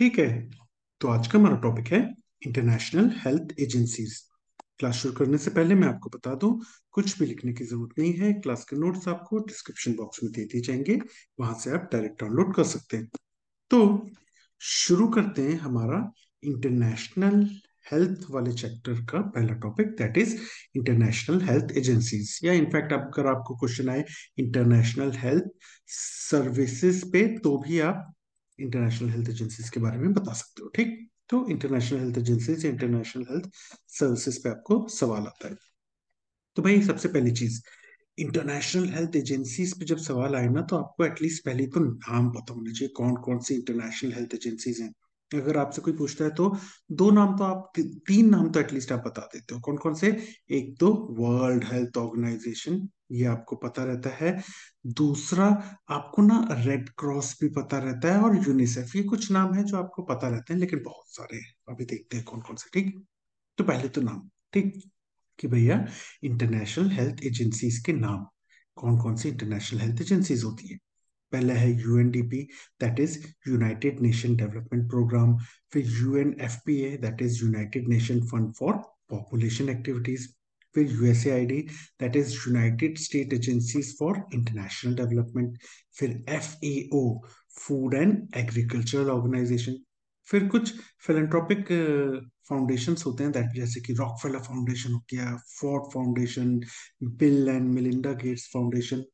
ठीक है। तो आज का हमारा टॉपिक है इंटरनेशनल हेल्थ एजेंसीज क्लास शुरू करने से पहले मैं आपको बता दूँ, कुछ भी लिखने की ज़रूरत नहीं है। क्लास के नोट्स आपको डिस्क्रिप्शन बॉक्स में दे दिए जाएँगे। वहाँ से आप डायरेक्ट डाउनलोड कर सकते हैं। तो शुरू करते हैं हमारा इंटरनेशनल हेल्थ वाले चैप्टर का पहला topic that is international health agencies या इनफैक्ट अगर आपको क्वेश्चन आए इंटरनेशनल हेल्थ सर्विसेज़ पे तो भी आप इंटरनेशनल हेल्थ एजेंसीज के बारे में बता सकते हो, ठीक? तो इंटरनेशनल हेल्थ एजेंसीज या इंटरनेशनल हेल्थ सर्विसेज़ पे आपको सवाल आता है। तो भाई, सबसे पहली चीज़ इंटरनेशनल हेल्थ एजेंसीज पे जब सवाल आए ना तो आपको एटलीस्ट पहले तो नाम पता होना चाहिए कौन कौन सी इंटरनेशनल हेल्थ एजेंसीज हैं। अगर आपसे कोई पूछता है तो दो नाम तो आप तीन नाम तो एटलीस्ट आप बता देते हो। कौन कौन से? एक तो वर्ल्ड हेल्थ ऑर्गेनाइजेशन ये आपको पता रहता है। दूसरा, आपको ना रेड क्रॉस भी पता रहता है और यूनिसेफ ये कुछ नाम है जो आपको पता रहते हैं, लेकिन बहुत सारे अभी देखते हैं कौन कौन से, ठीक? तो पहले तो नाम, ठीक? कि भैया इंटरनेशनल हेल्थ एजेंसीज के नाम कौन कौन सी इंटरनेशनल हेल्थ एजेंसीज होती है? पहला है UNDP that is United Nation Development Programme फिर UNFPA that is United Nation Fund for Population Activities फिर USAID that is United State Agencies for International Development फिर FAO food and agricultural organisation फिर कुछ फिलेंट्रोपिक foundations होते हैं that जैसे कि Rockefeller foundation हो गया Ford foundation Bill and Melinda Gates foundation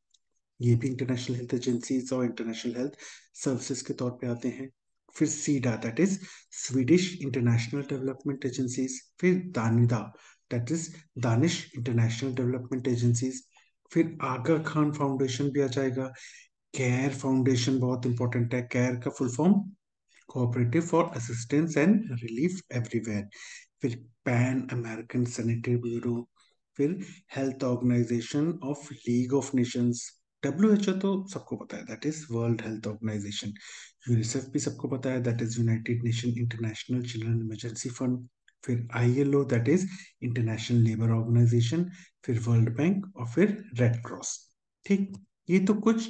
ये भी इंटरनेशनल हेल्थ एजेंसीज और इंटरनेशनल हेल्थ सर्विसेज़ के तौर पे आते हैं। फिर SIDA that is Swedish international development agencies फिर DANIDA that is Danish international development agencies फिर आगा खान फाउंडेशन भी आ जाएगा। केयर फाउंडेशन बहुत इंपॉर्टेंट है। केयर का full form cooperative for assistance and relief everywhere फिर पैन अमेरिकन सैनिटरी ब्यूरो फिर health organisation of League of Nations W H O तो सबको पता है that is World Health Organisation UNICEF भी सबको पता है that is United Nation International Children Emergency Fund फिर ILO that is International Labour Organisation फिर वर्ल्ड बैंक और फिर रेड क्रॉस ठीक? ये तो कुछ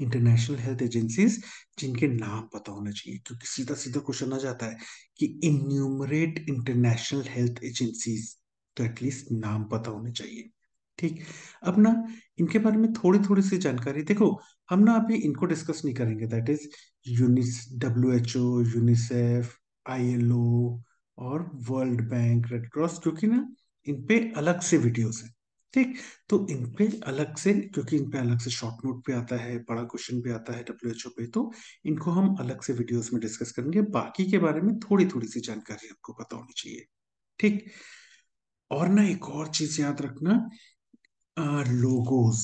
इंटरनेशनल हेल्थ एजेंसीज जिनके नाम पता होना चाहिए, क्योंकि सीधा सीधा क्वेश्चन आ जाता है कि इन्यूमरेट इंटरनेशनल हेल्थ एजेंसीज तो एटलीस्ट नाम पता होने चाहिए। ठीक? अब ना, इनके बारे में थोड़ी थोड़ी सी जानकारी। देखो, हम ना अभी इनको डिस्कस नहीं करेंगे that is Younis W H O UNICEF ILO और वर्ल्ड बैंक रेड क्रॉस क्योंकि ना इन पे अलग से वीडियोस हैं, ठीक? तो इन पे अलग से, क्योंकि इन पे अलग से शॉर्ट नोट पे आता है, बड़ा क्वेश्चन भी आता है डब्ल्यू एच ओ पे तो इनको हम अलग से वीडियोस में डिस्कस करेंगे। बाकी के बारे में थोड़ी थोड़ी सी जानकारी आपको पता होनी चाहिए, ठीक? और ना एक और चीज़ याद रखना लोगोज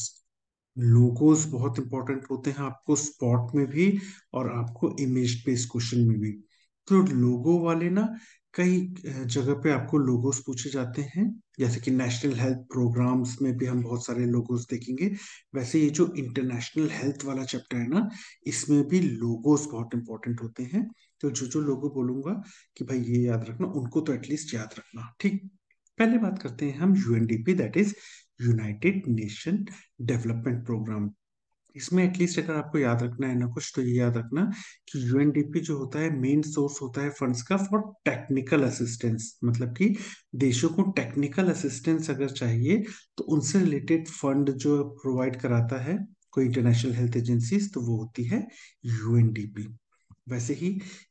लोगोज बहुत इंपॉर्टेंट होते हैं आपको स्पॉट में भी और आपको इमेज बेस्ड क्वेश्चन में भी। तो लोगो वाले ना कई जगह पे आपको लोगोस पूछे जाते हैं। जैसे कि नेशनल हेल्थ प्रोग्राम्स में भी हम बहुत सारे लोगोस देखेंगे। वैसे ये जो इंटरनेशनल हेल्थ वाला चैप्टर है ना, इसमें भी लोगोस बहुत इंपॉर्टेंट होते हैं। तो जो जो लोगो बोलूँगा कि भाई ये याद रखना, उनको तो एटलीस्ट याद रखना, ठीक? पहले बात करते हैं हम UNDP that is United Nation Development Programme. इसमें एटलीस्ट अगर आपको याद रखना है ना कुछ तो ये याद रखना कि यूएनडीपी जो होता है मेन सोर्स होता है फंड्स का फॉर टेक्निकल असिस्टेंस मतलब कि देशों को टेक्निकल असिस्टेंस अगर चाहिए तो उनसे रिलेटेड फंड जो प्रोवाइड कराता है, कोई इंटरनेशनल हेल्थ एजेंसीज तो वो होती है यूएनडीपी वैसे ही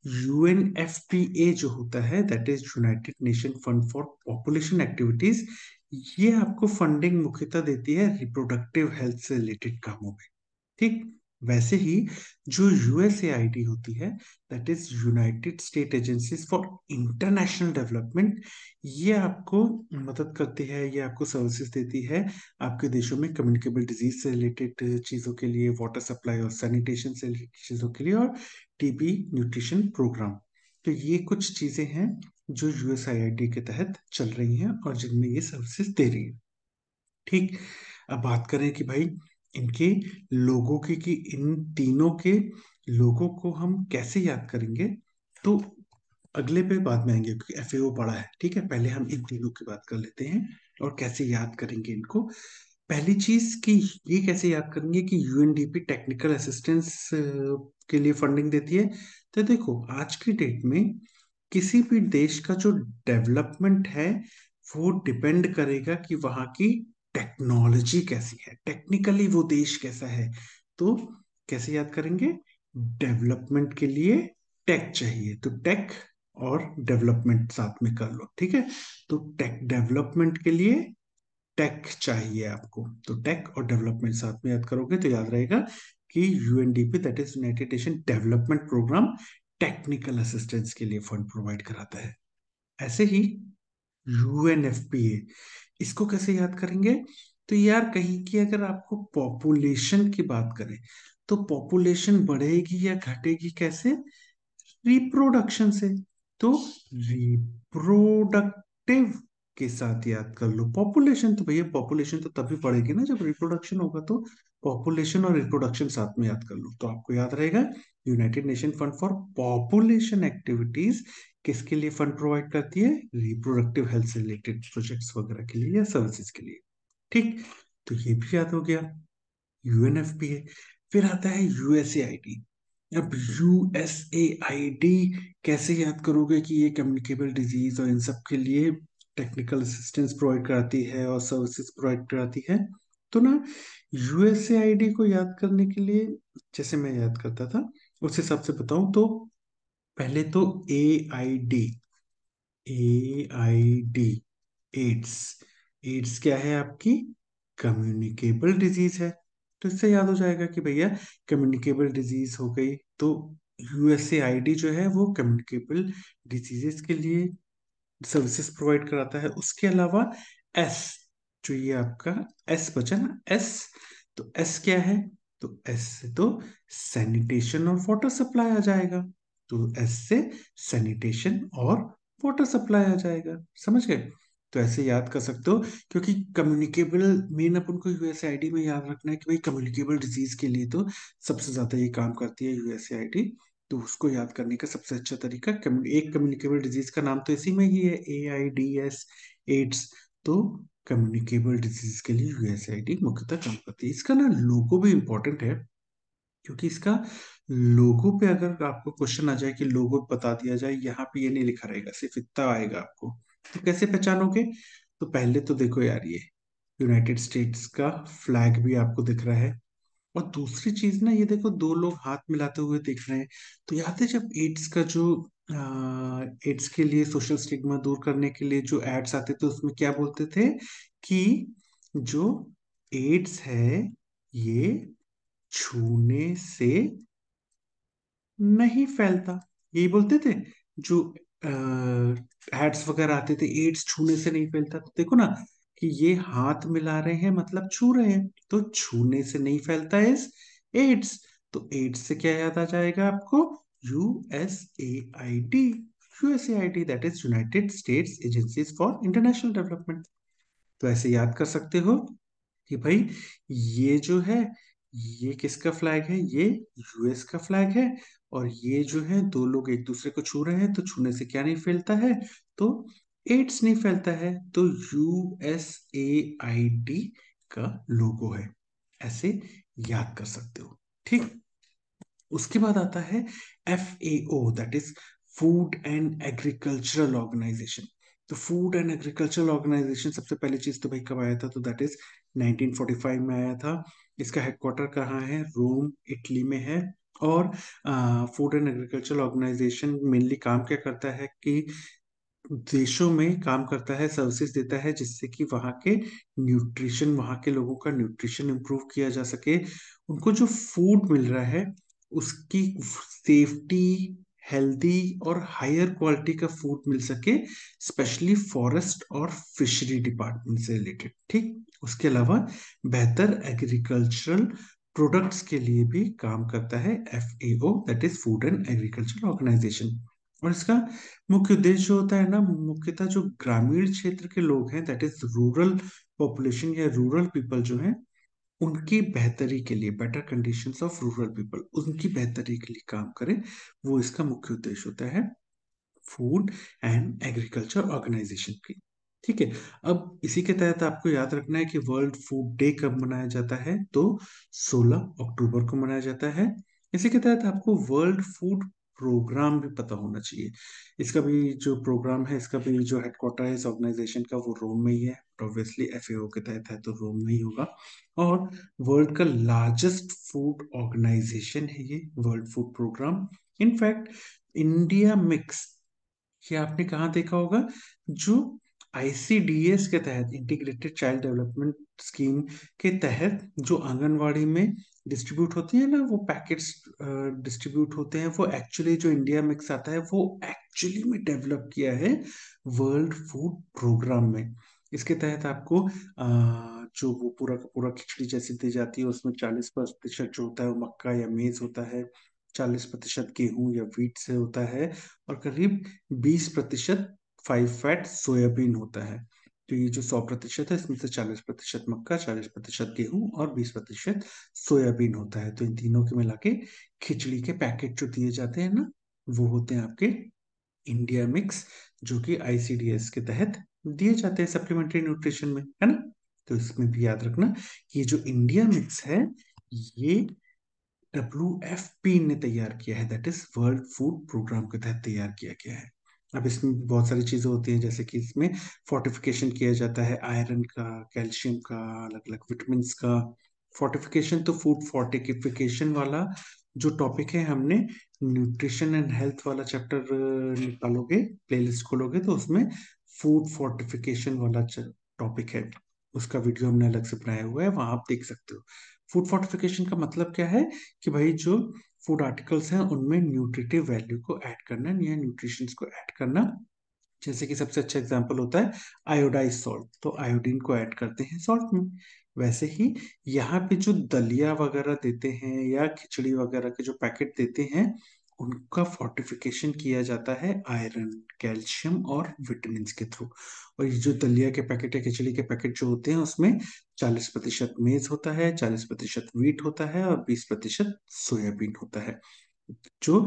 यूएनएफपीए जो होता है that is United Nation Fund for Population Activities ये आपको फंडिंग मुख्यतः देती है रिप्रोडक्टिव हेल्थ से रिलेटेड कामों में, ठीक? वैसे ही जो यूएसएआईडी होती है that is United State Agencies for International Development ये आपको मदद करती है, ये आपको सर्विसेज़ देती है आपके देशों में कम्युनिकेबल डिज़ीज़ से रिलेटेड चीज़ों के लिए वाटर सप्लाई और सैनिटेशन से रिलेटेड चीज़ों के लिए और टीबी न्यूट्रिशन प्रोग्राम तो ये कुछ चीज़ें हैं जो यूएसआईआईडी के तहत चल रही हैं और जिनमें ये सर्विसेज़ दे रही है। ठीक, अब बात करें कि भाई इनके लोगों के, कि इन तीनों के लोगों को हम कैसे याद करेंगे तो अगले पे बाद में आएँगे, क्योंकि एफ़ बड़ा है। ठीक है, पहले हम इन तीनों की बात कर लेते हैं और कैसे याद करेंगे इनको। पहली चीज़ कि ये कैसे याद करेंगे कि यूएनडीपी टेक्निकल असिस्टेंस के लिए फंडिंग देती है। तो देखो, आज की डेट में किसी भी देश का जो डेवलपमेंट है, वो डिपेंड करेगा कि वहाँ की टेक्नोलॉजी कैसी है। टेक्निकली वो देश कैसा है। तो कैसे याद करेंगे? डेवलपमेंट के लिए टेक चाहिए। तो टेक और डेवलपमेंट साथ में कर लो, ठीक है? तो टेक डेवलपमेंट के लिए टेक चाहिए आपको। तो टेक और डेवलपमेंट साथ में याद करोगे तो याद रहेगा कि UNDP that is United Nation Development Programme technical assistance के लिए फंड प्रोवाइड कराता है। ऐसे ही यूएनएफपीए इसको कैसे याद करेंगे? तो यार कहीं की अगर आपको पॉपुलेशन की बात करें तो पॉपुलेशन बढ़ेगी या घटेगी कैसे? रिप्रोडक्शन से। तो रिप्रोडक्टिव के साथ याद कर लो। पॉपुलेशन तो भैया पॉपुलेशन तो तभी बढ़ेगी ना जब रिप्रोडक्शन होगा तो। पॉपुलेशन और रिप्रोडक्शन साथ में याद कर लो। तो आपको याद रहेगा United Nation Fund for Population Activities किसके लिए फंड प्रोवाइड करती है? रिप्रोडक्टिव हेल्थ से रिलेटेड प्रोजेक्ट्स वगैरह के लिए या सर्विसेज़ के लिए। ठीक? तो ये भी याद हो गया। यूएनएफपीए फिर आता है यूएसएआईडी अब यूएसएआईडी कैसे याद करोगे कि ये कम्युनिकेबल डिज़ीज़ और इन सब के लिए टेक्निकल असिस्टेंस प्रोवाइड कराती है और सर्विसेज़ प्रोवाइड कराती है? तो ना यूएसए यूएसएआईडी को याद करने के लिए, जैसे मैं याद करता था उस हिसाब से बताऊँ तो पहले तो A I D A I D AIDS AIDS क्या है आपकी? कम्युनिकेबल डिज़ीज़ है। तो इससे याद हो जाएगा कि भैया कम्युनिकेबल डिज़ीज़ हो गई तो यूएसए आईडी जो है वो कम्युनिकेबल डिजीजेस के लिए सर्विसेज़ प्रोवाइड कराता है। उसके अलावा एस जो ये आपका एस बचा ना एस तो एस क्या है? तो एस से तो सैनिटेशन और वाटर सप्लाई आ जाएगा। तो एस से सैनिटेशन और वाटर सप्लाई आ जाएगा। समझ गए? तो ऐसे याद कर सकते हो, क्योंकि कम्युनिकेबल मेन अपन को यूएसआईडी में याद रखना है कि भाई कम्युनिकेबल डिज़ीज़ के लिए तो सबसे ज़्यादा ये काम करती है यूएसआईडी तो उसको याद करने का सबसे अच्छा तरीका एक कम्युनिकेबल डिज़ीज़ का नाम तो इसी में ही है A I D S AIDS तो कम्युनिकेबल डिज़ीज़ के लिए यूएसआईडी मुख्यतः काम करती है इसका ना लोगो भी इंपॉर्टेंट है, क्योंकि इसका लोगो पे अगर आपको क्वेश्चन आ जाए कि लोगो बता दिया जाए, यहाँ पे ये नहीं लिखा रहेगा, सिर्फ़ इतना आएगा आपको। तो कैसे पहचानोगे? तो पहले तो देखो यार ये यूनाइटेड स्टेट्स का फ्लैग भी आपको दिख रहा है। और दूसरी चीज़ ना, ये देखो दो लोग हाथ मिलाते हुए दिख रहे हैं। तो याद है जब एड्स का जो एड्स के लिए, सोशल स्टिग्मा दूर करने के लिए जो एड्स आते थे, उसमें क्या बोलते थे कि जो एड्स है, ये छूने से नहीं फैलता। यही बोलते थे? जो एड्स वगैरह आते थे, एड्स छूने से नहीं फैलता। तो देखो ना कि ये हाथ मिला रहे हैं मतलब छू रहे हैं। तो छूने से नहीं फैलता इस एड्स। तो एड्स से क्या याद आ जाएगा आपको? USAID USAID that is United States Agencies for International Development तो ऐसे याद कर सकते हो कि भाई, ये जो है, ये किसका फ्लैग है? ये यूएस का फ्लैग है और ये जो है, दो लोग एक दूसरे को छू रहे हैं तो छूने से क्या नहीं फैलता है? तो एड्स नहीं फैलता है तो यूएसएआईडी का लोगो है। ऐसे याद कर सकते हो, ठीक? उसके बाद आता है F A O that is Food and Agricultural Organisation तो फ़ूड एंड एग्रीकल्चरल ऑर्गेनाइजेशन सबसे पहली चीज़ तो भाई कब आया था? तो दैट इज़ 1945 में आया था। इसका हेडक्वार्टर कहाँ है? रोम, इटली में है। और Food and Agricultural Organisation mainly काम क्या करता है कि देशों में काम करता है सर्विसेज़ देता है, जिससे कि वहाँ के न्यूट्रिशन वहाँ के लोगों का न्यूट्रिशन इंप्रूव किया जा सके। उनको जो फ़ूड मिल रहा है उसकी सेफ्टी हेल्दी और हायर क्वालिटी का फ़ूड मिल सके स्पेशली फॉरेस्ट और फिशरी डिपार्टमेंट से रिलेटेड ठीक? उसके अलावा बेहतर एग्रीकल्चरल प्रोडक्ट्स के लिए भी काम करता है F A O that is Food and Agriculture Organisation और इसका मुख्य उद्देश्य होता है ना, मुख्यतः जो ग्रामीण क्षेत्र के लोग हैं दैट इज़ रूरल पॉपुलेशन या रूरल पीपल जो है उनकी बेहतरी के लिए better condition of rural people उनकी बेहतरी के लिए काम करें, वो इसका मुख्य उद्देश्य होता है फ़ूड एंड एग्रीकल्चर ऑर्गेनाइजेशन की। ठीक है? अब इसी के तहत आपको याद रखना है कि वर्ल्ड फ़ूड डे कब मनाया जाता है? तो 16 अक्टूबर को मनाया जाता है। इसी के तहत आपको वर्ल्ड फ़ूड प्रोग्राम भी पता होना चाहिए। इसका भी जो प्रोग्राम है, इसका भी जो हेडक्वार्टर है इस ऑर्गेनाइजेशन का वो रोम में ही है। ऑब्वियसली एफ़ के तहत है तो रोम में ही होगा। और वर्ल्ड का लार्जेस्ट फ़ूड ऑर्गेनाइजेशन है ये world food programme in fact India mix ये आपने कहा देखा होगा? जो आईसीडीएस के तहत इंटीग्रेटेड चाइल्ड डेवलपमेंट स्कीम के तहत, जो आंगनवाड़ी में डिस्ट्रीब्यूट होती है ना, वो पैकेट्स डिस्ट्रीब्यूट होते हैं। वो एक्चुअली जो इंडिया मिक्स आता है, वो एक्चुअली में डेवलप किया है वर्ल्ड फ़ूड प्रोग्राम में। इसके तहत आपको जो वो पूरा का पूरा खिचड़ी जैसी दी जाती है, उसमें चालीस प्रतिशत जो होता है वो मक्का या मेज होता है, चालीस प्रतिशत गेहूँ या वीट से होता है, और करीब बीस प्रतिशत फाइव फैट सोयाबीन होता है। तो ये जो सौ प्रतिशत है, इसमें से चालीस प्रतिशत मक्का, चालीस प्रतिशत गेहूँ और बीस प्रतिशत सोयाबीन होता है। तो इन तीनों के मिला के खिचड़ी के पैकेट जो दिए जाते हैं ना, वो होते हैं आपके इंडिया मिक्स, जो कि आईसीडीएस के तहत दिए जाते हैं सप्लीमेंट्री न्यूट्रिशन में, है ना? तो इसमें भी याद रखना, ये जो इंडिया मिक्स है, ये डब्ल्यू ने तैयार किया है that is world food programme के तहत तैयार किया गया है। अब इसमें बहुत सारी चीज़ें होती हैं, जैसे कि इसमें फोर्टिफिकेशन किया जाता है आयरन का कैल्शियम का अलग अलग विटामिन का। फोर्टिफिकेशन तो फ़ूड फोर्टिफिकेशन वाला जो टॉपिक है, हमने न्यूट्रिशन एंड हेल्थ वाला चैप्टर निकालोगे प्लेलिस्ट खोलोगे तो उसमें फ़ूड फोर्टिफिकेशन वाला टॉपिक है। उसका वीडियो हमने अलग से बनाया हुआ है, वहाँ आप देख सकते हो। फ़ूड फोर्टिफिकेशन का मतलब क्या है कि भाई जो फ़ूड आर्टिकल्स हैं, उनमें न्यूट्रिटिव वैल्यू को ऐड करना, या न्यूट्रिशन को ऐड करना। जैसे कि सबसे अच्छा एग्ज़ाम्पल होता है आयोडाइज सॉल्ट तो आयोडीन को ऐड करते हैं सॉल्ट में। वैसे ही यहाँ पे जो दलिया वगैरह देते हैं, या खिचड़ी वगैरह के जो पैकेट देते हैं उनका फोर्टिफिकेशन किया जाता है आयरन कैल्शियम और विटामिन के थ्रू और ये जो दलिया के पैकेट या खिचड़ी के पैकेट जो होते हैं, उसमें 40 प्रतिशत मेज होता है 40 प्रतिशत वीट होता है और 20 प्रतिशत सोयाबीन होता है. जो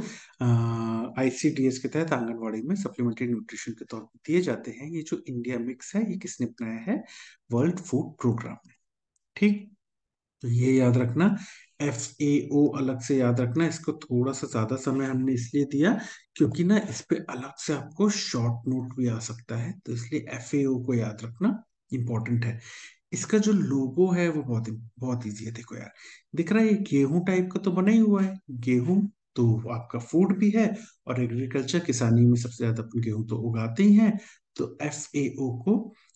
आईसीडीएस के तहत आंगनवाड़ी में सप्लीमेंट्री न्यूट्रिशन के तौर पर दिए जाते हैं, ये जो इंडिया मिक्स है, ये किसने अपनाया है? वर्ल्ड फ़ूड प्रोग्राम में ठीक? तो ये याद रखना एफ़ ए ओ अलग से याद रखना, इसको थोड़ा सा ज़्यादा समय हमने इसलिए दिया क्योंकि ना इस पे अलग से आपको शॉर्ट नोट भी आ सकता है तो इसलिए एफ़ ए ओ को याद रखना इंपॉर्टेंट है। इसका जो लोगो है वो बहुत बहुत इजी है, देखो यार। दिख रहा है गेहूँ टाइप का तो बना ही हुआ है, गेहूँ तो आपका फ़ूड भी है और एग्रीकल्चर किसानी में सबसे ज़्यादा अपन गेहूँ तो उगाते ही हैं तो एफ़ ए ओ को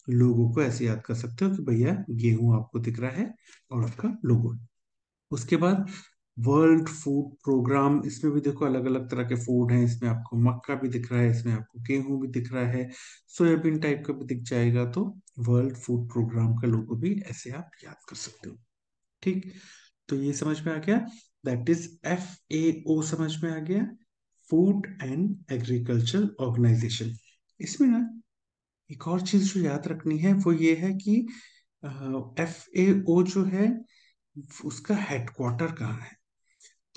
लोगों को ऐसे याद कर सकते हो कि भैया गेहूँ आपको दिख रहा है और आपका लोगो उसके बाद वर्ल्ड फ़ूड प्रोग्राम इसमें भी देखो अलग अलग तरह के फ़ूड हैं, इसमें आपको मक्का भी दिख रहा है, इसमें आपको गेहूँ भी दिख रहा है, सोयाबीन टाइप का भी दिख जाएगा तो वर्ल्ड फ़ूड प्रोग्राम का लोगो भी ऐसे आप याद कर सकते हो। ठीक? तो ये समझ में आ गया? That is F A O समझ में आ गया? फ़ूड एंड एग्रीकल्चर ऑर्गेनाइजेशन इसमें ना एक और चीज़ जो याद रखनी है, वो ये है कि एफ़ ए ओ जो है उसका हेडक्वार्टर कहाँ है?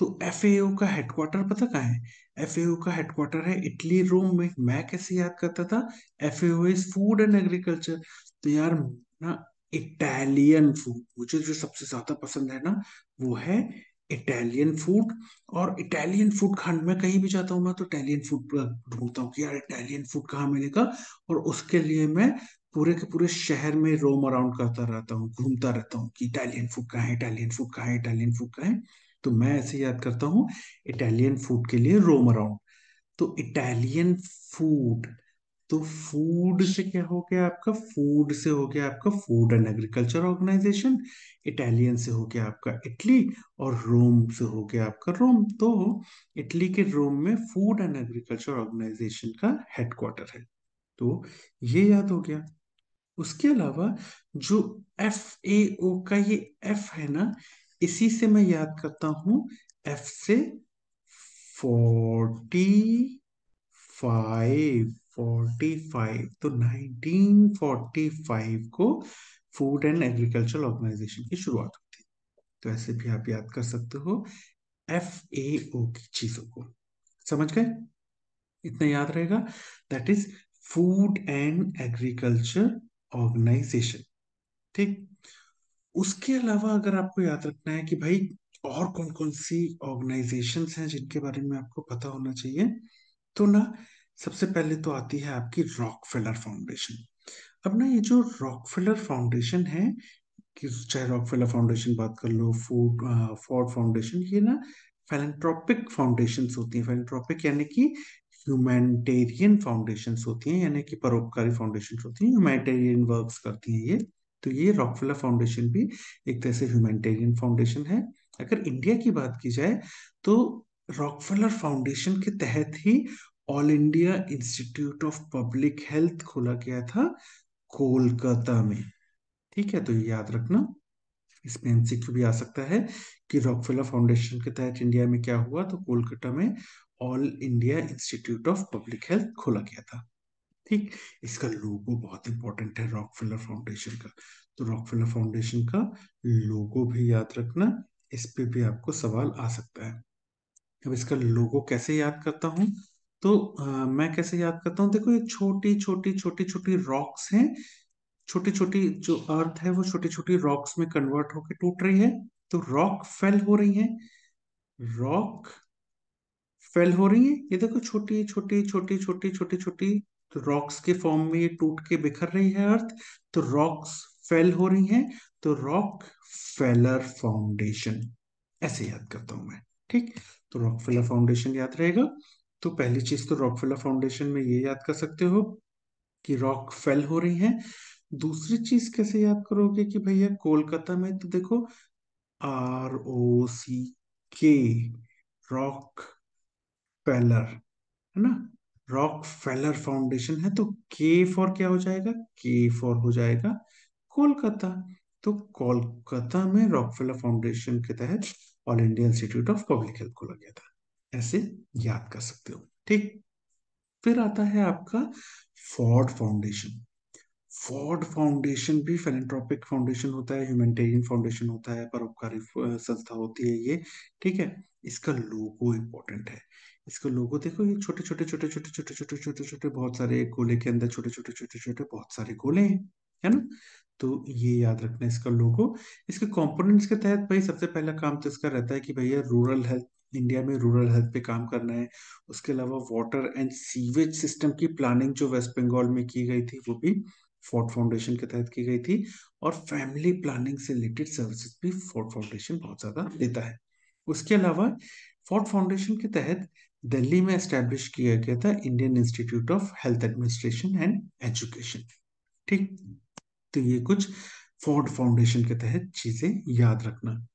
तो एफएओ का हेडक्वार्टर पता कहाँ है? एफएओ का हेडक्वार्टर है इटली, रोम में। मैं कैसे याद करता था? F is food and agriculture तो यार, ना इटालियन फ़ूड मुझे जो सबसे ज़्यादा पसंद है ना, वो है इटालियन फ़ूड और इटालियन फ़ूड खाने में कहीं भी जाता हूँ मैं तो इटालियन फ़ूड ढूंढता हूँ कि यार इटालियन फ़ूड कहाँ मिलेगा? और उसके लिए मैं पूरे के पूरे शहर में रोम अराउंड करता रहता हूँ, घूमता रहता हूँ कि इटालियन फ़ूड कहाँ है इटालियन फ़ूड कहाँ है इटालियन फ़ूड कहाँ है। तो मैं ऐसे याद करता हूँ इटालियन फ़ूड के लिए रोम अराउंड तो इटालियन फ़ूड तो फ़ूड से क्या हो गया आपका? फ़ूड से हो गया आपका food and agriculture organisation Italian से हो गया आपका इटली और रोम से हो गया आपका रोम तो इटली के रोम में फ़ूड एंड एग्रीकल्चर ऑर्गेनाइजेशन का हेडक्वार्टर है। तो ये याद हो गया। उसके अलावा जो एफ़ ए ओ का ये एफ़ है ना, इसी से मैं याद करता हूँ एफ़ से फोर्टी फाइव फोर्टी फाइव तो नाइनटीन फोर्टी फाइव को फ़ूड एंड एग्रीकल्चर ऑर्गेनाइजेशन की शुरुआत हुई थी तो ऐसे भी आप याद कर सकते हो एफ़ ए ओ की चीज़ों को। समझ गए? इतना याद रहेगा। That is food and agriculture organisation. ठीक? उसके अलावा अगर आपको याद रखना है कि भाई और कौन कौन सी ऑर्गेनाइजेशन हैं जिनके बारे में आपको पता होना चाहिए तो ना सबसे पहले तो आती है आपकी रॉकफेलर फाउंडेशन अब ना ये जो रॉकफेलर फाउंडेशन है, कि चाहे रॉकफेलर फाउंडेशन बात कर लो फ़ूड फॉर्ड फाउंडेशन ये ना फिलेंट्रोपिक फाउंडेशन होती हैं। फिलेंट्रोपिक यानी कि ह्यूमैनिटेरियन फाउंडेशन होती हैं, यानी कि परोपकारी फाउंडेशन होती हैं ह्यूमैनिटेरियन वर्क्स करती हैं ये। तो ये रॉकफेलर फाउंडेशन भी एक तरह से ह्यूमैनिटेरियन फाउंडेशन है। अगर इंडिया की बात की जाए तो रॉकफेलर फाउंडेशन के तहत ही all India institute of public health खोला गया था कोलकाता में। ठीक है तो ये याद रखना। इसमें एमसीक्यू भी आ सकता है कि रॉकफेलर फाउंडेशन के तहत इंडिया में क्या हुआ तो कोलकाता में all India institute of public health खोला गया था। ठीक? इसका लोगो बहुत इंपॉर्टेंट है रॉकफेलर फाउंडेशन का। तो रॉकफेलर फाउंडेशन का लोगो भी याद रखना इस पे भी आपको सवाल आ सकता है। अब इसका लोगो कैसे याद करता हूँ? तो आ, मैं कैसे याद करता हूँ? देखो ये छोटी छोटी छोटी छोटी रॉक्स हैं। छोटी छोटी जो अर्थ है वो छोटी छोटी रॉक्स में कन्वर्ट होकर टूट रही है। तो रॉक फेल हो रही है। रॉक फेल हो रही है? ये देखो छोटी छोटी छोटी छोटी छोटी छोटी तो रॉक्स के फॉर्म में ये टूट के बिखर रही है अर्थ तो रॉक्स फेल हो रही हैं तो रॉक फेलर फाउंडेशन ऐसे याद करता हूँ मैं, ठीक? तो रॉक फेलर फाउंडेशन याद रहेगा तो पहली चीज़ तो रॉक फेलर फाउंडेशन में ये याद कर सकते हो कि रॉक फेल हो रही है। दूसरी चीज़ कैसे याद करोगे कि भैया कोलकाता में तो देखो आर ओ सी के रॉक फेलर है ना? रॉक फेलर फाउंडेशन है तो के फॉर क्या हो जाएगा? के फॉर हो जाएगा कोलकाता। तो कोलकाता में रॉकफेलर फाउंडेशन के तहत all India institute of public health खोला गया था। ऐसे याद कर सकते हो, ठीक? फिर आता है आपका फॉर्ड फाउंडेशन फॉर्ड फाउंडेशन भी फिलेंट्रोपिक फाउंडेशन होता है ह्यूमैनिटेरियन फाउंडेशन होता है, परोपकारी संस्था होती है ये, ठीक है? इसका लोगो इंपॉर्टेंट है। इसका लोगो देखो, ये छोटे छोटे छोटे छोटे छोटे छोटे छोटे छोटे बहुत सारे गोले के अंदर छोटे छोटे छोटे छोटे बहुत सारे गोले हैं, है ना? तो ये याद रखना इसका लोगो। इसके कंपोनेंट्स के तहत भाई सबसे पहला काम तो इसका रहता है कि भैया रूरल हेल्थ इंडिया में रूरल हेल्थ पे काम करना है। उसके अलावा वाटर एंड सीवेज सिस्टम की प्लानिंग जो वेस्ट बंगाल में की गई थी, वो भी फोर्ट फाउंडेशन के तहत की गई थी और फैमिली प्लानिंग से रिलेटेड सर्विसेज़ भी फोर्ट फाउंडेशन बहुत ज़्यादा देता है। उसके अलावा फोर्ट फाउंडेशन के तहत दिल्ली में एस्टेब्लिश किया गया था Indian institute of health administration and education ठीक? तो ये कुछ फोर्ड फाउंडेशन के तहत चीज़ें याद रखना।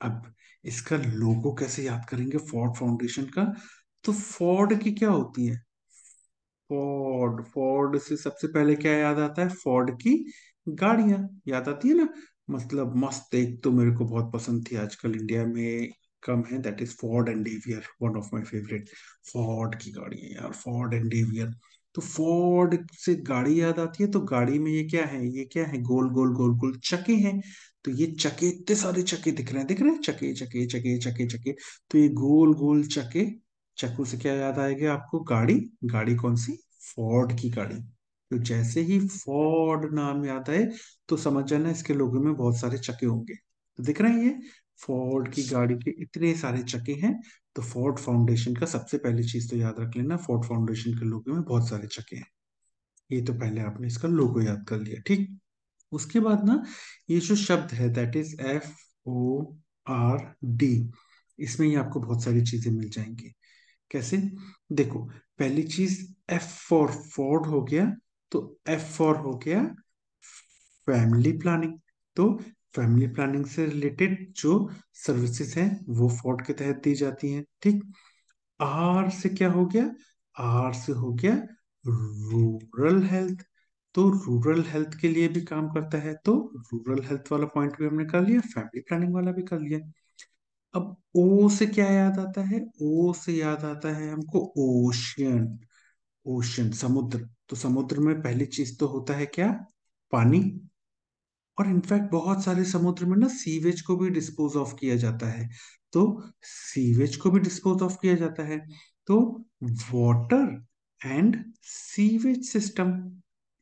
अब इसका लोगो कैसे याद करेंगे फोर्ड फाउंडेशन का? तो फोर्ड की क्या होती है? फोर्ड फोर्ड से सबसे पहले क्या याद आता है? फोर्ड की गाड़ियाँ। याद आती है ना? मतलब मस्त, एक तो मेरे को बहुत पसंद थी आजकल इंडिया में कम है that is Ford Endeavour one of my favourite Ford की गाड़ी है यार फोर्ड एंड डेवियर तो फोर्ड से गाड़ी याद आती है तो गाड़ी में ये क्या है, ये क्या है, गोल गोल गोल गोल चके हैं। तो ये चके, इतने सारे चके दिख रहे हैं, दिख रहे हैं? चके चके चके चके चके। तो ये गोल गोल चके चक्कू से क्या याद आएगा आपको? गाड़ी गाड़ी कौन सी? फोर्ड की गाड़ी। तो जैसे ही फोर्ड नाम याद आए तो समझ जाना इसके लोगों में बहुत सारे चके होंगे। तो दिख रहे हैं ये? फोर्ड की गाड़ी के इतने सारे चके हैं तो फोर्ड फाउंडेशन का सबसे पहली चीज़ तो याद रख लेना फोर्ड फाउंडेशन के लोगो में बहुत सारे चके हैं। ये तो पहले आपने इसका लोगो याद कर लिया, ठीक? उसके बाद ना, ये जो शब्द है that is F O R D इसमें ही आपको बहुत सारी चीज़ें मिल जाएँगी। कैसे? देखो, पहली चीज़ एफ़ फॉर फोर्ड हो गया तो एफ़ फॉर हो गया फैमिली प्लानिंग तो फैमिली प्लानिंग से रिलेटेड जो सर्विसेज़ हैं, वो फोर्ड के तहत दी जाती हैं, ठीक? आर से क्या हो गया? आर से हो गया रूरल हेल्थ। तो रूरल हेल्थ के लिए भी काम करता है तो रूरल हेल्थ वाला पॉइंट भी हमने कर लिया, फैमिली प्लानिंग वाला भी कर लिया। अब ओ से क्या याद आता है? ओ से याद आता है हमको ओशियन ओशन समुद्र। तो समुद्र में पहली चीज़ तो होता है क्या? पानी। और इनफैक्ट बहुत सारे समुद्र में ना सीवेज को भी डिस्पोज ऑफ़ किया जाता है। तो सीवेज को भी डिस्पोज ऑफ़ किया जाता है। तो वाटर एंड सीवेज सिस्टम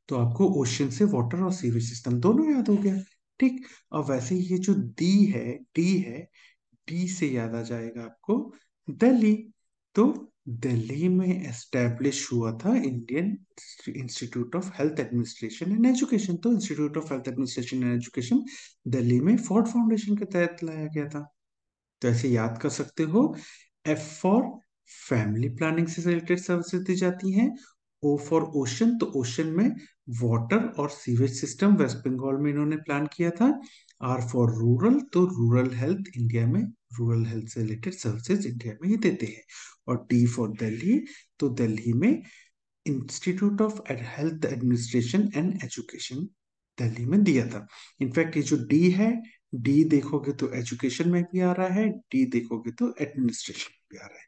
तो आपको ओशियन से वाटर और सीवेज सिस्टम दोनों याद हो गया। ठीक और वैसे ये जो डी है डी है डी से याद आ जाएगा आपको, दिल्ली। तो दिल्ली में एस्टेब्लिश हुआ था Indian institute of health administration and education तो institute of health administration and education Delhi में फोर्ड फाउंडेशन के तहत लाया गया था। तो ऐसे याद कर सकते हो एफ़ फॉर फैमिली प्लानिंग से रिलेटेड सर्विसेज़ दी जाती हैं ओ फॉर ओशन तो ओशन में वाटर और सीवेज सिस्टम वेस्ट बंगाल में इन्होंने प्लान किया था। आर फॉर रूरल तो रूरल हेल्थ इंडिया में रूरल हेल्थ से रिलेटेड सर्विसेज़ इंडिया में ही देते हैं। और डी फॉर दिल्ली तो दिल्ली में institute of health administration and education Delhi में दिया था। इनफैक्ट ये जो डी है डी देखोगे तो एजुकेशन में भी आ रहा है डी देखोगे तो एडमिनिस्ट्रेशन में भी आ रहा है।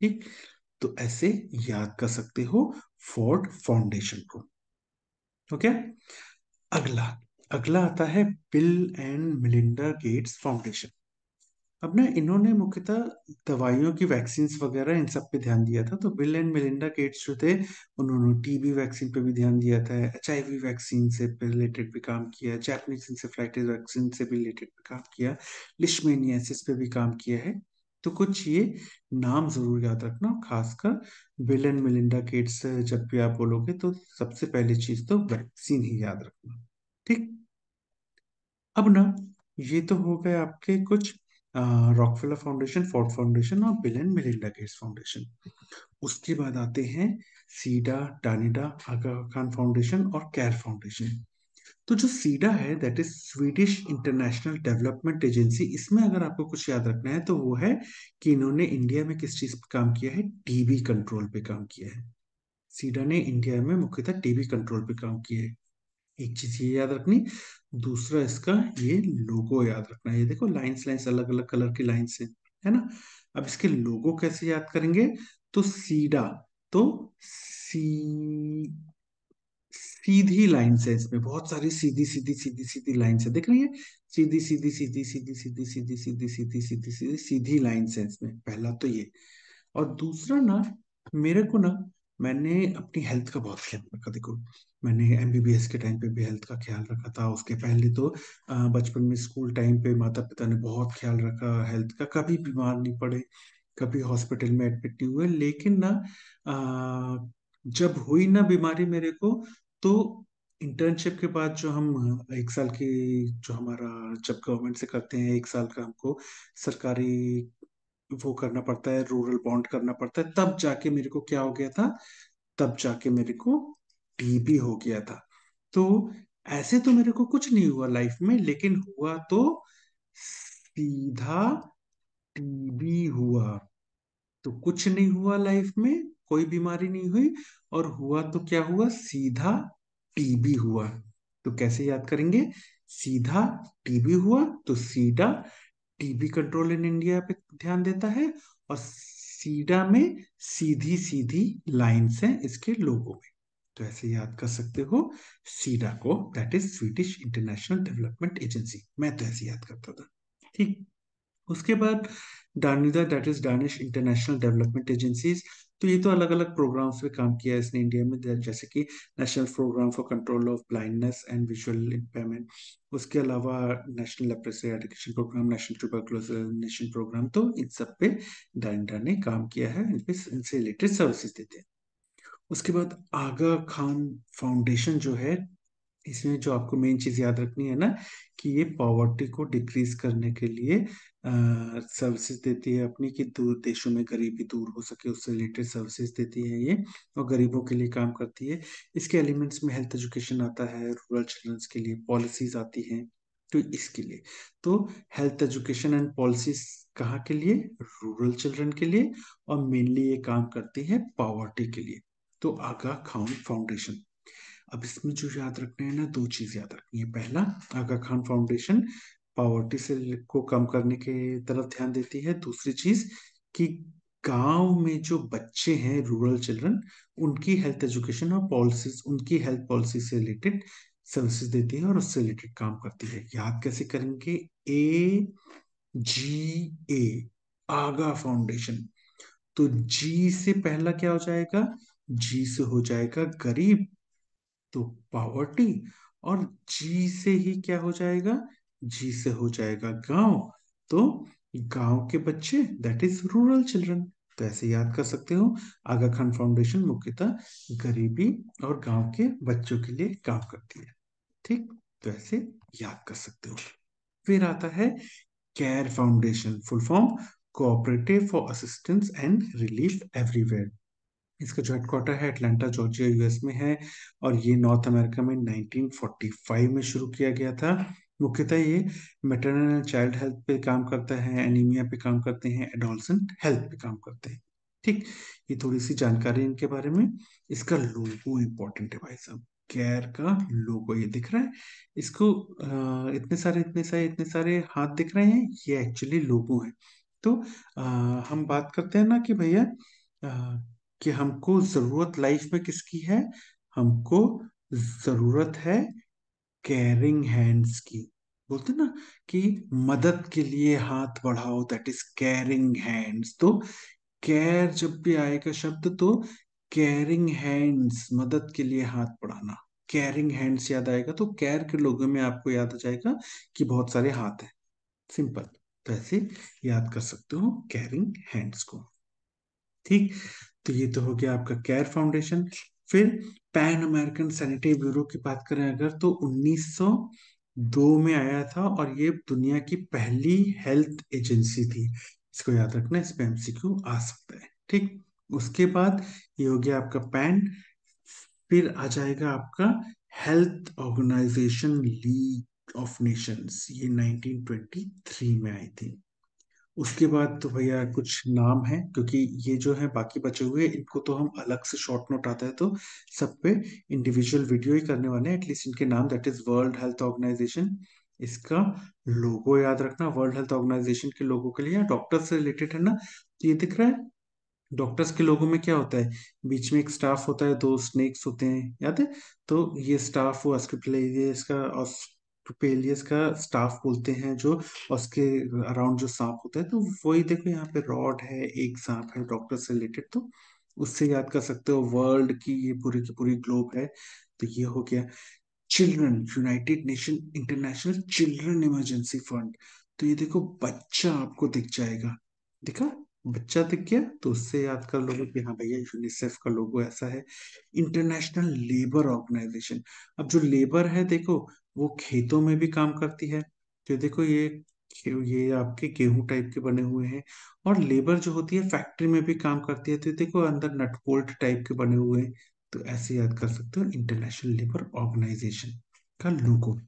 ठीक? तो ऐसे याद कर सकते हो फोर्ड फाउंडेशन को। ओके अगला अगला आता है Bill and Melinda Gates foundation अब ना इन्होंने मुख्यतः दवाइयों की वैक्सीन वगैरह इन सब पे ध्यान दिया था तो बिल एंड मिलिंडा गेट्स जो थे, उन्होंने टीबी वैक्सीन पे भी ध्यान दिया था एचआईवी वैक्सीन से रिलेटेड भी काम किया जैपनीज इंसेफ्लाइटिस वैक्सीन से भी रिलेटेड भी काम किया लिशमेनियासिस पे भी काम किया है। तो कुछ ये नाम ज़रूर याद रखना, खासकर बिल एंड मिलिंडा गेट्स जब भी आप बोलोगे तो सबसे पहली चीज़ तो वैक्सीन ही याद रखना, ठीक? अब ना, ये तो हो गए आपके कुछ रॉकफेलर फाउंडेशन फोर्ड फाउंडेशन और Bill and Melinda Gates foundation उसके बाद आते हैं सीडा टानिडा आगा खान फाउंडेशन और कैर फाउंडेशन तो जो सीडा है that is Swedish international development agency इसमें अगर आपको कुछ याद रखना है तो वो है कि इन्होंने इंडिया में किस चीज़ पे काम किया है? टीबी कंट्रोल पे काम किया है। सीडा ने इंडिया में मुख्यतः टीबी कंट्रोल पे काम किया है। एक चीज़ ये याद रखनी, दूसरा इसका ये लोगो याद रखना। ये देखो लाइंस लाइंस अलग अलग कलर की लाइंस है है ना? अब इसके लोगो कैसे याद करेंगे? तो सीडा तो सी सीधी लाइन है इसमें बहुत सारी सीधी सीधी सीधी सीधी लाइन है देख रही है सीधी सीधी सीधी सीधी सीधी सीधी सीधी सीधी सीधी सीधी सीधी लाइन है इसमें पहला तो ये और दूसरा ना मेरे को ना मैंने अपनी हेल्थ का बहुत ख्याल रखा देखो मैंने एमबीबीएस के टाइम पे भी हेल्थ का ख्याल रखा था उसके पहले तो बचपन में स्कूल टाइम पे माता पिता ने बहुत ख्याल रखा हेल्थ का कभी बीमार नहीं पड़े कभी हॉस्पिटल में एडमिट नहीं हुए लेकिन ना जब हुई ना बीमारी मेरे को तो इंटर्नशिप के बाद जो हम, एक साल की जो हमारा जब गवर्नमेंट से करते हैं, एक साल का हमको सरकारी वो करना पड़ता है रूरल बॉन्ड करना पड़ता है, तब जाके मेरे को क्या हो गया था, तब जाके मेरे को टीबी हो गया था। तो ऐसे तो मेरे को कुछ नहीं हुआ लाइफ में, लेकिन हुआ तो सीधा टीबी हुआ। तो कुछ नहीं हुआ लाइफ में, कोई बीमारी नहीं हुई और हुआ तो क्या हुआ? सीधा टीबी हुआ। तो कैसे याद करेंगे? सीधा टीबी हुआ तो सीधा टीबी कंट्रोल इन इंडिया पे ध्यान देता है और सीडा में सीधी सीधी लाइन्स हैं इसके लोगों में। तो ऐसे याद कर सकते हो सीडा को that is Swedish international development agency मैं तो ऐसे याद करता था। ठीक। उसके बाद DANIDA that is Danish international development agencies तो ये तो अलग अलग प्रोग्राम्स पे काम किया है इसने इंडिया में जैसे कि national programme for control of blindness and visual impairment उसके अलावा national leprosy education programme national tuberculosis programme तो इन सब पे डाइंडा ने काम किया है इनसे रिलेटेड सर्विसेज़ देते हैं। उसके बाद आगा खान फाउंडेशन जो है, इसमें जो आपको मेन चीज़ याद रखनी है ना, कि ये पॉवर्टी को डिक्रीज करने के लिए सर्विसेज़ देती है अपनी कि दूर, देशों में गरीबी दूर हो सके, उससे रिलेटेड सर्विसेज़ देती है ये और गरीबों के लिए काम करती है। इसके एलिमेंट्स में हेल्थ एजुकेशन आता है रूरल चिल्ड्रंस के लिए पॉलिसीज़ आती हैं तो इसके लिए। तो हेल्थ एजुकेशन एंड पॉलिसीज़ कहाँ के लिए? रूरल चिल्ड्रन के लिए और मेनली ये काम करती है पॉवर्टी के लिए। तो आगा खान फाउंडेशन अब इसमें जो याद रखना है ना, दो चीज़ याद रखनी है। पहला, आगा खान फाउंडेशन पावर्टी से को कम करने के तरफ़ ध्यान देती है। दूसरी चीज़ कि गाँव में जो बच्चे हैं रूरल चिल्ड्रन उनकी हेल्थ एजुकेशन और पॉलिसीज़ उनकी हेल्थ पॉलिसी से रिलेटेड सर्विसेज़ देती है और उससे रिलेटेड काम करती है। याद कैसे करेंगे? ए जी ए आगा फाउंडेशन तो जी से पहला क्या हो जाएगा? जी से हो जाएगा गरीब तो पावर्टी और जी से ही क्या हो जाएगा? जी से हो जाएगा गाँव। तो गाँव के बच्चे दैट इज़ रूरल चिल्ड्रन तो ऐसे याद कर सकते हो। आगा खान फाउंडेशन मुख्यतः गरीबी और गाँव के बच्चों के लिए काम करती है। ठीक? तो ऐसे याद कर सकते हो। फिर आता है CARE foundation full form cooperative for assistance and relief everywhere इसका जो हेडक्वार्टर है अटलांटा जॉर्जिया यूएस में है और ये नॉर्थ अमेरिका में 1945 में शुरू किया गया था। मुख्यतः ये मेटरनल चाइल्ड हेल्थ पे काम करता है एनीमिया पे काम करते हैं एडोलसेंट हेल्थ पे काम करते हैं। ठीक? ये थोड़ी सी जानकारी इनके बारे में। इसका लोगो इंपॉर्टेंट है भाई साहब। केयर का लोगो ये दिख रहा है। इसको आ, इतने सारे इतने सारे इतने सारे हाथ दिख रहे हैं ये एक्चुअली लोगो है। तो आ, हम बात करते हैं ना कि भैया कि हमको ज़रूरत लाइफ में किसकी है? हमको ज़रूरत है केयरिंग हैंड्स की। बोलते ना कि मदद के लिए हाथ बढ़ाओ दैट इज़ केयरिंग हैंड्स तो केयर जब भी आएगा शब्द तो केयरिंग हैंड्स मदद के लिए हाथ बढ़ाना। केयरिंग हैंड्स याद आएगा तो केयर के लोगों में आपको याद आ जाएगा कि बहुत सारे हाथ हैं। सिंपल तो ऐसे याद कर सकते हो केयरिंग हैंड्स को। ठीक? तो ये तो हो गया आपका केयर फाउंडेशन फिर पैन अमेरिकन सैनिटरी ब्यूरो की बात करें अगर तो 1902 में आया था और ये दुनिया की पहली हेल्थ एजेंसी थी। इसको याद रखना, इस पे एमसीक्यू आ सकता है, ठीक? उसके बाद ये हो गया आपका पैन फिर आ जाएगा आपका health organisation League of Nations ये 1923 में आई थी। उसके बाद तो भैया कुछ नाम है, क्योंकि ये जो है बाकी बचे हुए, इनको तो हम अलग से शॉर्ट नोट आता है तो सब पे इंडिविजुअल वीडियो ही करने वाले हैं एटलीस्ट इनके नाम that is world health organisation इसका लोगो याद रखना वर्ल्ड हेल्थ ऑर्गेनाइजेशन के लोगों के लिए डॉक्टर से रिलेटेड है ना तो ये दिख रहा है डॉक्टर्स के लोगों में क्या होता है, बीच में एक स्टाफ होता है, दो स्नेक्स होते हैं, याद है? तो ये स्टाफ वो अस्ट्रोप्लेलियस का ऑस्ट्रोपेलियस का स्टाफ बोलते हैं जो उसके अराउंड जो सांप होता है तो वही देखो यहाँ पे रॉड है, एक सांप है डॉक्टर से रिलेटेड तो उससे याद कर सकते हो वर्ल्ड की ये पूरी की पूरी ग्लोब है तो ये हो गया children United Nation international children emergency fund तो ये देखो बच्चा आपको दिख जाएगा, दिखा? बच्चा दिख गया तो उससे याद कर लोगे कि हाँ भैया यूनिसेफ का लोगो ऐसा है। इंटरनेशनल लेबर ऑर्गेनाइजेशन अब जो लेबर है देखो, वो खेतों में भी काम करती है। तो देखो ये ये आपके गेहूँ टाइप के बने हुए हैं और लेबर जो होती है फैक्ट्री में भी काम करती है। तो देखो अंदर नटबोल्ट टाइप के बने हुए हैं। तो ऐसे याद कर सकते हो इंटरनेशनल लेबर ऑर्गेनाइजेशन का लोगो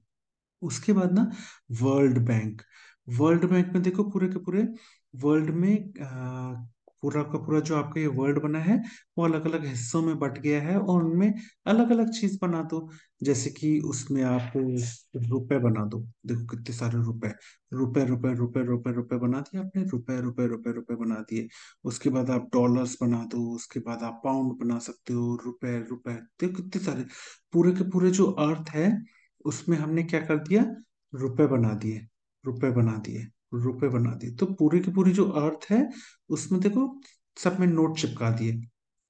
उसके बाद ना वर्ल्ड बैंक वर्ल्ड बैंक में देखो पूरे के पूरे वर्ल्ड में पूरा का पूरा जो आपका ये वर्ल्ड बना है, वो अलग अलग हिस्सों में बट गया है और उनमें अलग अलग चीज़ बना दो। जैसे कि उसमें आप रुपए बना दो। देखो कितने सारे रुपए। रुपए रुपए रुपए रुपए रुपए बना दिए आपने। रुपए रुपए रुपए रुपए बना दिए। उसके बाद आप डॉलर्स बना दो। उसके बाद आप पाउंड बना सकते हो। रुपए रुपए। देखो कितने सारे। पूरे के पूरे जो अर्थ है, उसमें हमने क्या कर दिया? रुपए बना दिए। रुपए बना दिए। रुपए बना दिए। तो पूरी की पूरी जो अर्थ है, उसमें देखो, सब में नोट चिपका दिए।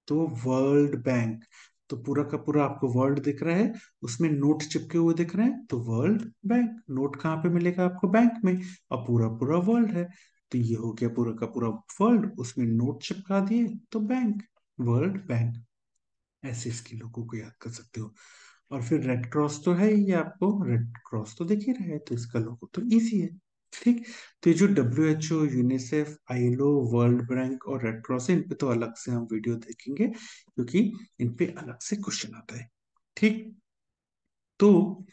तो वर्ल्ड बैंक तो पूरा का पूरा आपको वर्ल्ड दिख रहा है, उसमें नोट चिपके हुए दिख रहे हैं तो वर्ल्ड बैंक, नोट कहाँ पे मिलेगा आपको बैंक में? और पूरा पूरा वर्ल्ड है तो ये हो गया पूरा का पूरा वर्ल्ड, उसमें नोट चिपका दिए तो बैंक, वर्ल्ड बैंक। ऐसे इसके लोगों को याद कर सकते हो। और फिर रेड क्रॉस तो है ये आपको रेड क्रॉस तो देख ही रहे हैं तो इसका लोगो तो इजी है। ठीक? तो ये जो W H O UNICEF ILO world bank और रेड क्रॉस है इन पे तो अलग से हम वीडियो देखेंगे, क्योंकि इन पे अलग से क्वेश्चन आता है। ठीक? तो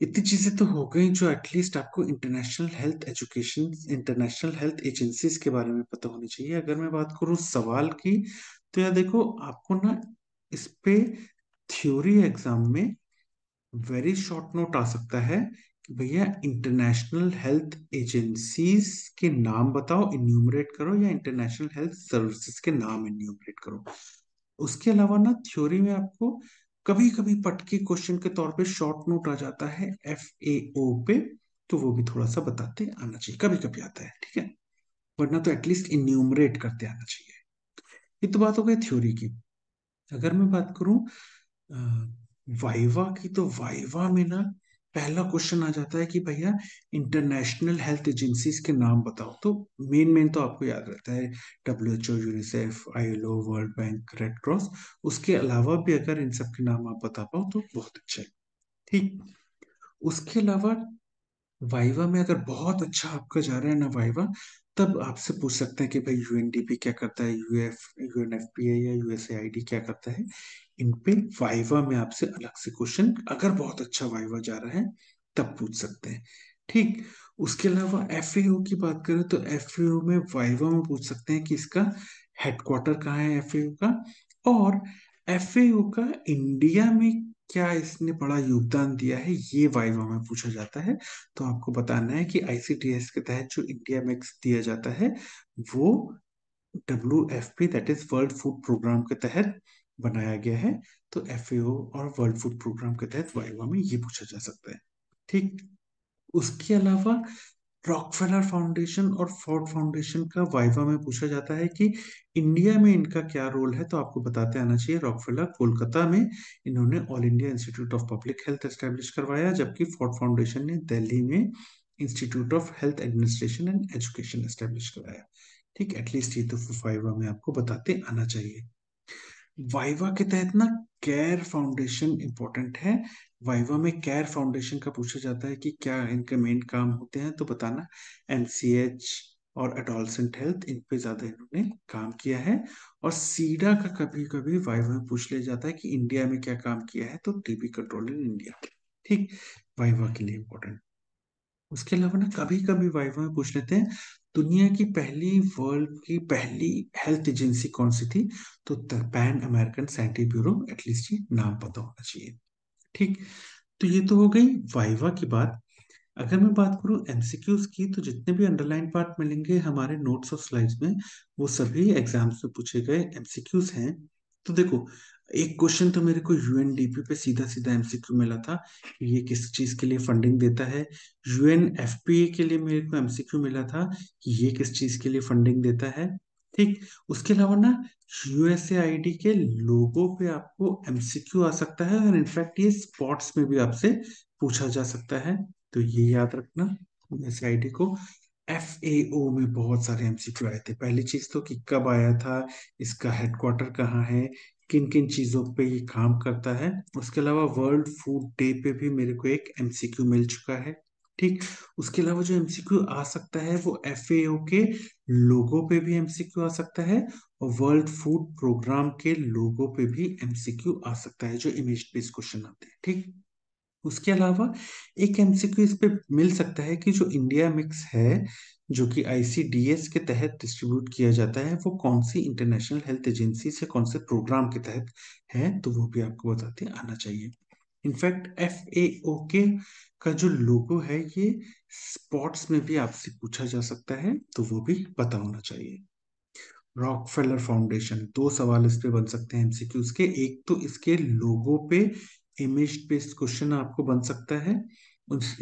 इतनी चीज़ें तो हो गई जो एटलीस्ट आपको international health education international health agencies के बारे में पता होनी चाहिए। अगर मैं बात करूँ सवाल की तो यार देखो, आपको ना इस पे थ्योरी एग्ज़ाम में वेरी शॉर्ट नोट आ सकता है। कि भैया इंटरनेशनल हेल्थ एजेंसीज के नाम बताओ इन्यूमरेट करो या इंटरनेशनल हेल्थ सर्विसेज़ के नाम इन्यूमरेट करो। उसके अलावा ना थ्योरी में आपको कभी कभी पटके क्वेश्चन के तौर पे शॉर्ट नोट आ जाता है एफ़ ए ओ पे तो वो भी थोड़ा सा बताते आना चाहिए। कभी कभी आता है, ठीक है? वरना तो एटलीस्ट इन्यूमरेट करते आना चाहिए। ये तो बात हो गई थ्योरी की। अगर मैं बात करूँ वाइवा की तो वाइवा में ना पहला क्वेश्चन आ जाता है कि भैया इंटरनेशनल हेल्थ एजेंसीज के नाम बताओ। तो मेन मेन तो आपको याद रहता है W H O UNICEF I ILO world bank Red Cross उसके अलावा भी अगर इन सब के नाम आप बता पाओ तो बहुत अच्छा है। ठीक। उसके अलावा वाइवा में अगर बहुत अच्छा आपका जा रहा है ना वाइवा तब आपसे पूछ सकते हैं कि भाई यूएनडीपी क्या करता है? यूएफ यूएनएफपीए या यूएसएआईडी क्या करता है? इन पे वाइवा में आपसे अलग से क्वेश्चन अगर बहुत अच्छा वाइवा जा रहा है, तब पूछ सकते हैं। ठीक? उसके अलावा एफ़ की बात करें तो एफ़ में वाइवा में पूछ सकते हैं कि इसका हेडक्वार्टर कहाँ है एफ़ का? और एफ़ का इंडिया में क्या इसने बड़ा योगदान दिया है? ये वाइवा में पूछा जाता है। तो आपको बताना है कि आईसीटीएस के तहत जो इंडिया मैक्स दिया जाता है, वो W F P that is world food programme के तहत बनाया गया है। तो एफ़ और वर्ल्ड फ़ूड प्रोग्राम के तहत वाइवा में ये पूछा जा सकता है। ठीक? उसके अलावा रॉकफेलर फाउंडेशन और फोर्ड फाउंडेशन का वाइवा में पूछा जाता है कि इंडिया में इनका क्या रोल है? तो आपको बताते आना चाहिए रॉकफेलर कोलकाता में इन्होंने all India institute of public health establish करवाया, जबकि फोर्ड फाउंडेशन ने दिल्ली में institute of health administration and education establish कराया ठीक एटलीस्ट ये तो वाइवा में आपको बताते आना चाहिए। वाइवा के तहत ना केयर फाउंडेशन इंपॉर्टेंट है वाइवा में केयर फाउंडेशन का पूछा जाता है कि क्या इनके मेन काम होते हैं तो बताना। एमसीएच और एडोलसेंट हेल्थ, इन पे ज़्यादा इन्होंने काम किया है। और सीडा का कभी कभी वाइवा में पूछ लिया जाता है कि इंडिया में क्या काम किया है तो टीबी कंट्रोल इन इंडिया। ठीक, वाइवा के लिए इंपॉर्टेंट उसके अलावा ना कभी कभी वाइवा में पूछ लेते हैं, दुनिया की पहली वर्ल्ड की पहली हेल्थ एजेंसी कौन सी थी? तो Pan American scientific bureau at least ये नाम पता होना चाहिए। ठीक? तो ये तो हो गई वाइवा की बात। अगर मैं बात करूँ एमसीक्यूज की तो जितने भी अंडरलाइन पार्ट मिलेंगे हमारे नोट्स और स्लाइड्स में, वो सभी एग्ज़ाम्स में पूछे गए एमसीक्यूज हैं। तो देखो, एक क्वेश्चन तो मेरे को यूएनडीपी पे सीधा सीधा एमसीक्यू मिला था कि ये किस चीज़ के लिए फंडिंग देता है। यूएनएफपीए के लिए मेरे को एमसीक्यू मिला था कि ये किस चीज़ के लिए फंडिंग देता है। ठीक? उसके अलावा ना यूएसएआईडी के लोगो पे आपको एमसीक्यू आ सकता है और इनफैक्ट ये स्पॉट्स में भी आपसे पूछा जा सकता है। तो ये याद रखना यूएसएआईडी को। एफ़ में बहुत सारे एमसीक्यू आए थे। पहली चीज़ तो कि कब आया था, इसका हेडक्वार्टर कहाँ है किन किन चीज़ों पे ये काम करता है। उसके अलावा वर्ल्ड फ़ूड डे पे भी मेरे को एक एमसीक्यू मिल चुका है। ठीक? उसके अलावा जो एमसीक्यू आ सकता है, वो एफ़ के लोगो पे भी एमसीक्यू आ सकता है और वर्ल्ड फ़ूड प्रोग्राम के लोगो पे भी एमसीक्यू आ सकता है, जो इमेज बेस्ड क्वेश्चन आते हैं, ठीक? उसके अलावा एक एमसीक्यू इस पे मिल सकता है कि जो इंडिया मिक्स है, जो कि आईसीडीएस के तहत डिस्ट्रीब्यूट किया जाता है, वो कौन सी इंटरनेशनल हेल्थ एजेंसी से कौन से प्रोग्राम के तहत है तो वो भी आपको बताते आना चाहिए। इनफैक्ट एफ़ ए के का जो लोगो है, ये स्पॉट्स में भी आपसे पूछा जा सकता है तो वो भी पता होना चाहिए। रॉकफेलर फाउंडेशन दो सवाल इस पे बन सकते हैं एमसीक्यूज के। एक तो इसके लोगो पे इमेज बेस्ड क्वेश्चन आपको बन सकता है।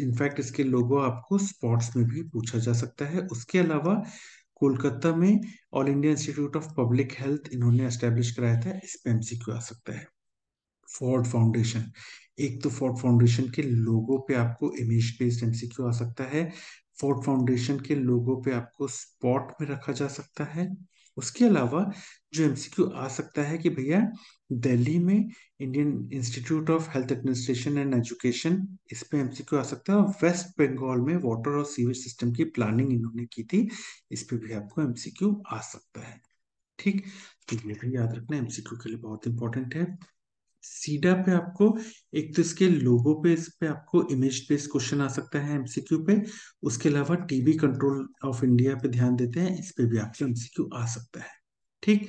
इनफैक्ट इसके लोगो आपको स्पॉट्स में भी पूछा जा सकता है। उसके अलावा कोलकाता में all India institute of public health इन्होंने एस्टेब्लिश कराया था, इस पे एमसीक्यू आ सकता है। फोर्ड फाउंडेशन एक तो फोर्ट फाउंडेशन के लोगो पे आपको इमेज बेस्ड एमसीक्यू आ सकता है। फोर्ट फाउंडेशन के लोगो पे आपको स्पॉट में रखा जा सकता है। उसके अलावा जो एमसीक्यू आ सकता है कि भैया दिल्ली में Indian institute of health administration and education इस पे एमसीक्यू आ सकता है और वेस्ट बंगाल में वाटर और सीवेज सिस्टम की प्लानिंग इन्होंने की थी, इस पे भी आपको एमसीक्यू आ सकता है। ठीक? तो ये भी याद रखना एमसीक्यू के लिए बहुत इंपॉर्टेंट है। सीडा पे आपको एक तो इसके लोगो पे, इस पे आपको इमेज बेस्ड क्वेश्चन आ सकता है एमसीक्यू पे। उसके अलावा टीबी कंट्रोल ऑफ़ इंडिया पे ध्यान देते हैं, इस पे भी आपको एमसीक्यू आ सकता है। ठीक?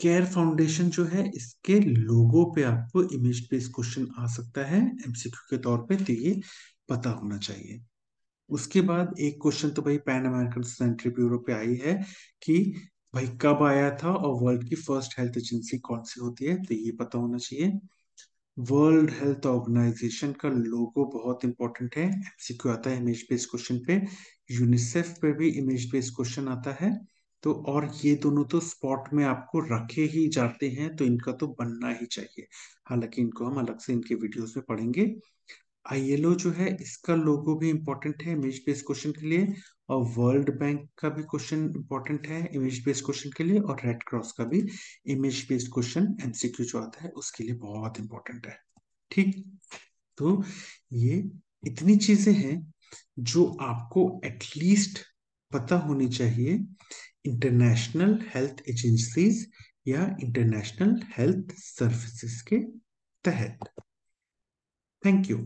केयर फाउंडेशन जो है, इसके लोगो पे आपको इमेज बेस्ड क्वेश्चन आ सकता है एमसीक्यू के तौर पे तो ये पता होना चाहिए। उसके बाद एक क्वेश्चन तो भाई पैन अमेरिकन सेंट्री ब्यूरो पे आई है कि भाई कब आया था और वर्ल्ड की फ़र्स्ट हेल्थ एजेंसी कौन सी होती है? तो ये पता होना चाहिए। वर्ल्ड हेल्थ ऑर्गेनाइजेशन का लोगो बहुत इंपॉर्टेंट है। एमसीक्यू आता है इमेज बेस्ड क्वेश्चन पे। यूनिसेफ पे भी इमेज बेस्ड क्वेश्चन आता है। तो और ये दोनों तो स्पॉट में आपको रखे ही जाते हैं तो इनका तो बनना ही चाहिए। हालाँकि इनको हम अलग से इनके वीडियोस में पढ़ेंगे। आईएलओ जो है, इसका लोगो भी इंपॉर्टेंट है इमेज बेस्ड क्वेश्चन के लिए और वर्ल्ड बैंक का भी क्वेश्चन इंपॉर्टेंट है इमेज बेस्ड क्वेश्चन के लिए और रेड क्रॉस का भी इमेज बेस्ड क्वेश्चन एमसीक्यू जो आता है उसके लिए बहुत इंपॉर्टेंट है। ठीक? तो ये इतनी चीज़ें हैं जो आपको एटलीस्ट पता होनी चाहिए इंटरनेशनल हेल्थ एजेंसीज या इंटरनेशनल हेल्थ सर्विसेज़ के तहत। Thank you